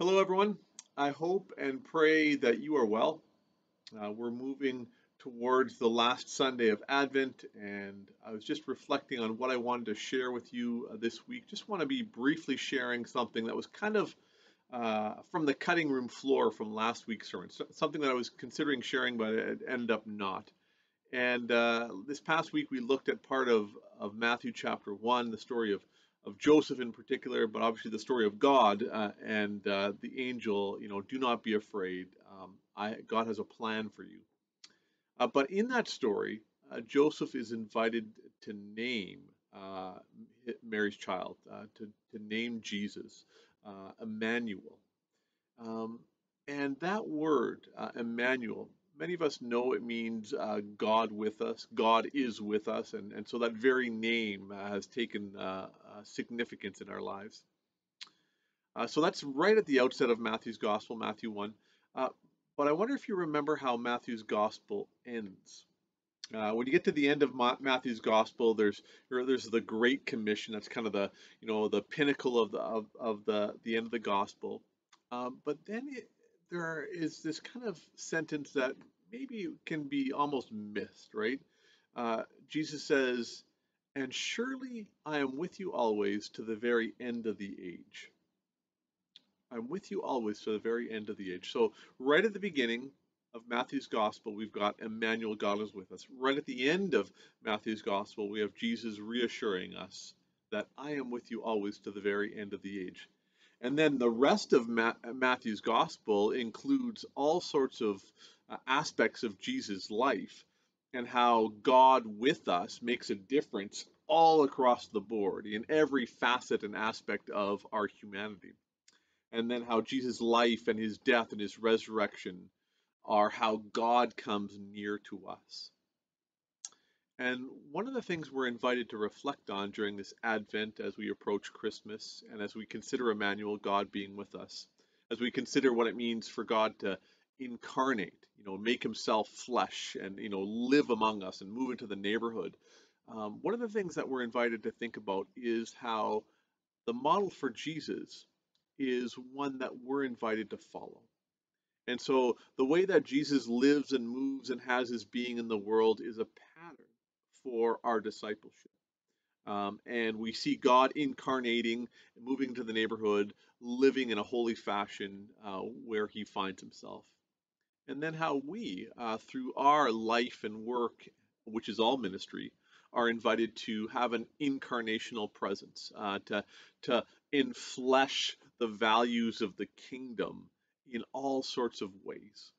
Hello, everyone. I hope and pray that you are well. Uh, we're moving towards the last Sunday of Advent, and I was just reflecting on what I wanted to share with you uh, this week. Just want to be briefly sharing something that was kind of uh, from the cutting room floor from last week's sermon, so, something that I was considering sharing, but it ended up not. And uh, this past week, we looked at part of, of Matthew chapter 1, the story of of Joseph in particular, but obviously the story of God uh, and uh, the angel. You know, do not be afraid. Um, I, God has a plan for you. Uh, but in that story, uh, Joseph is invited to name uh, Mary's child, uh, to, to name Jesus, Emmanuel. Um, and that word, Emmanuel, many of us know it means uh, God with us. God is with us, and, and so that very name uh, has taken uh, uh significance in our lives. Uh, so that's right at the outset of Matthew's Gospel, Matthew 1. Uh, but I wonder if you remember how Matthew's Gospel ends. when you get to the end of Ma Matthew's Gospel, there's there's the Great Commission. That's kind of the you know the pinnacle of the of, of the the end of the Gospel. Um, but then it, there is this kind of sentence that maybe can be almost missed, right? Uh, Jesus says, And surely I am with you always to the very end of the age. I'm with you always to the very end of the age. So, right at the beginning of Matthew's gospel, we've got Emmanuel, God is with us. Right at the end of Matthew's gospel, we have Jesus reassuring us that I am with you always to the very end of the age. And then the rest of Matthew's gospel includes all sorts of uh, aspects of Jesus' life and how God with us makes a difference all across the board in every facet and aspect of our humanity. And then how Jesus' life and his death and his resurrection are how God comes near to us. And one of the things we're invited to reflect on during this Advent as we approach Christmas and as we consider Emmanuel, God being with us, as we consider what it means for God to incarnate, you know, make himself flesh and, you know, live among us and move into the neighborhood. Um, one of the things that we're invited to think about is how the model for Jesus is one that we're invited to follow. And so the way that Jesus lives and moves and has his being in the world is a pattern for our discipleship. Um, and we see God incarnating, moving to the neighborhood, living in a holy fashion uh, where he finds himself. And then how we, uh, through our life and work, which is all ministry, are invited to have an incarnational presence, uh, to, to inflesh the values of the kingdom in all sorts of ways.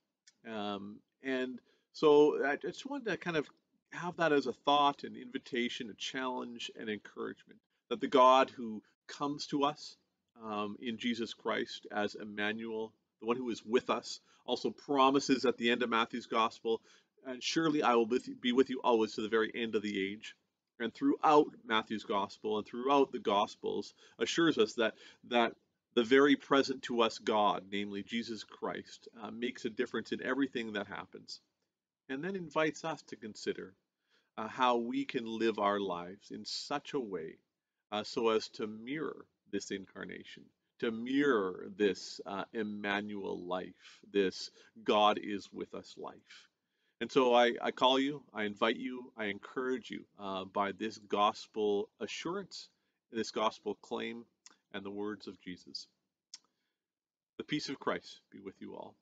Um, and so I just wanted to kind of have that as a thought, an invitation, a challenge, and encouragement that the God who comes to us um, in Jesus Christ as Emmanuel, the one who is with us, also promises at the end of Matthew's gospel, and surely I will be with you always to the very end of the age. And throughout Matthew's gospel and throughout the gospels assures us that that the very present to us God, namely Jesus Christ, uh, makes a difference in everything that happens and then invites us to consider uh, how we can live our lives in such a way uh, so as to mirror this incarnation, to mirror this uh, Emmanuel life, this God is with us life. And so I, I call you, I invite you, I encourage you uh, by this gospel assurance, this gospel claim, and the words of Jesus. The peace of Christ be with you all.